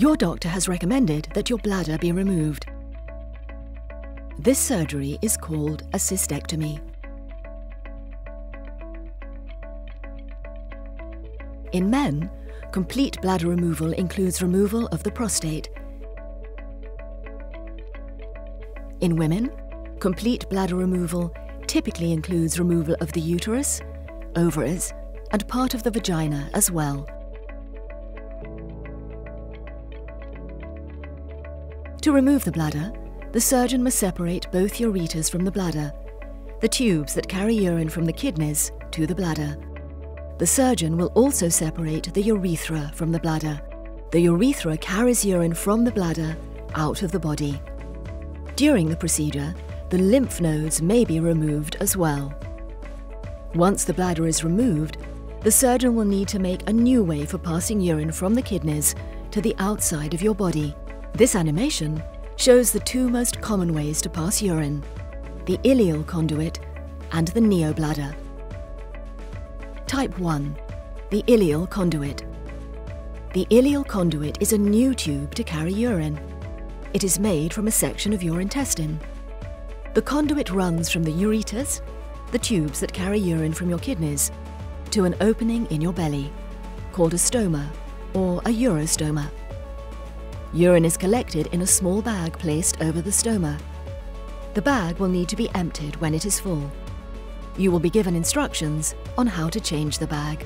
Your doctor has recommended that your bladder be removed. This surgery is called a cystectomy. In men, complete bladder removal includes removal of the prostate. In women, complete bladder removal typically includes removal of the uterus, ovaries, and part of the vagina as well. To remove the bladder, the surgeon must separate both ureters from the bladder, the tubes that carry urine from the kidneys to the bladder. The surgeon will also separate the urethra from the bladder. The urethra carries urine from the bladder out of the body. During the procedure, the lymph nodes may be removed as well. Once the bladder is removed, the surgeon will need to make a new way for passing urine from the kidneys to the outside of your body. This animation shows the two most common ways to pass urine, the ileal conduit and the neobladder. Type 1. The ileal conduit. The ileal conduit is a new tube to carry urine. It is made from a section of your intestine. The conduit runs from the ureters, the tubes that carry urine from your kidneys, to an opening in your belly, called a stoma or a urostoma. Urine is collected in a small bag placed over the stoma. The bag will need to be emptied when it is full. You will be given instructions on how to change the bag.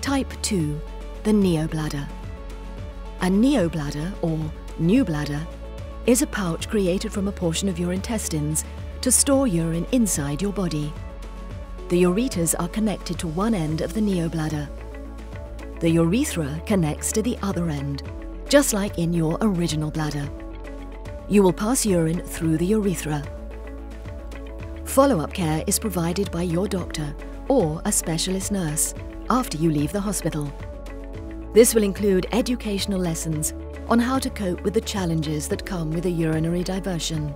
Type 2, the neobladder. A neobladder, or new bladder, is a pouch created from a portion of your intestines to store urine inside your body. The ureters are connected to one end of the neobladder. The urethra connects to the other end just like in your original bladder. You will pass urine through the urethra. Follow-up care is provided by your doctor or a specialist nurse after you leave the hospital. This will include educational lessons on how to cope with the challenges that come with a urinary diversion.